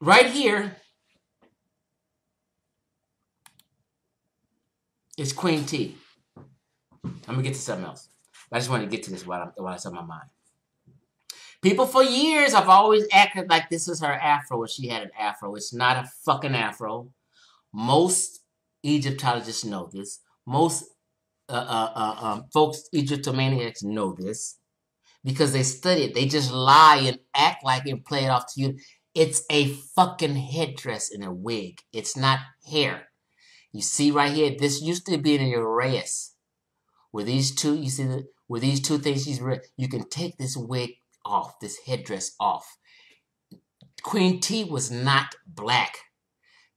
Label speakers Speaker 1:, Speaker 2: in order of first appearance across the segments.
Speaker 1: right here is Queen Tiye. I'm gonna get to something else. I just want to get to this while, I'm, while it's on my mind. People for years have always acted like this was her afro or she had an afro. It's not a fucking afro. Most Egyptologists know this. Most uh, uh, uh, um, folks, Egyptomaniacs know this because they study it. They just lie and act like it and play it off to you. It's a fucking headdress and a wig. It's not hair. You see right here, this used to be an uraeus. With these two, you see that with these two things, you can take this wig off, this headdress off. Queen Tiye was not black.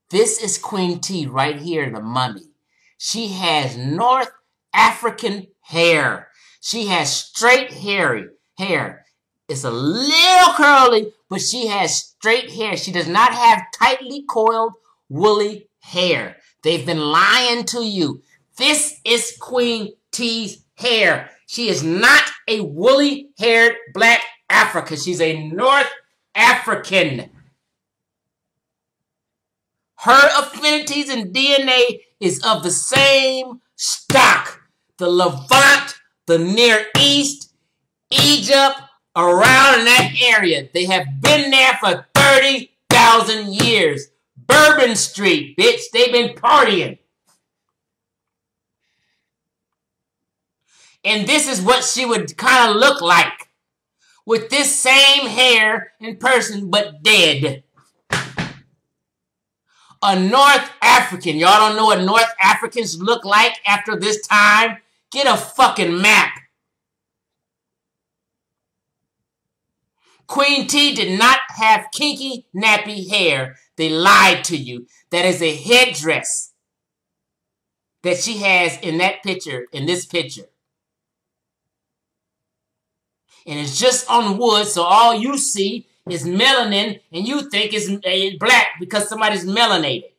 Speaker 1: This is Queen Tiye right here, the mummy. She has North African hair. She has straight hairy hair. It's a little curly, but she has straight hair. She does not have tightly coiled, woolly hair. They've been lying to you. This is Queen Tiye's hair. She is not a woolly haired black African. She's a North African. Her affinities and DNA is of the same stock. The Levant, the Near East, Egypt, around in that area. They have been there for 30,000 years. Bourbon Street, bitch. They've been partying. And this is what she would kind of look like. With this same hair in person, but dead. A North African. Y'all don't know what North Africans look like after this time? Get a fucking map. Queen Tiye did not have kinky, nappy hair. They lied to you. That is a headdress that she has in that picture, in this picture. And it's just on wood, so all you see is melanin, and you think it's eh, black because somebody's melanated.